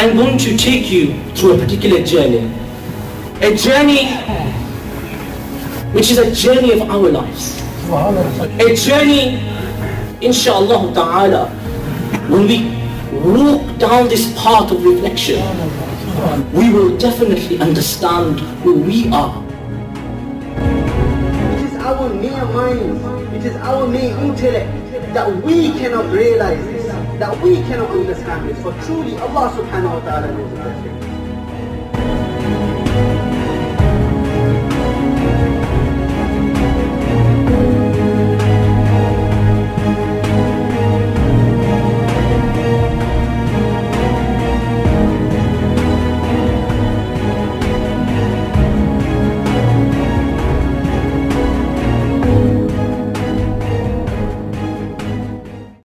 I'm going to take you through a particular journey. A journey which is a journey of our lives. A journey, inshallah ta'ala, when we walk down this path of reflection, we will definitely understand who we are. It is our mere mind, it is our mere intellect that we cannot realize that we cannot understand this. For truly Allah subhanahu wa ta'ala knows everything.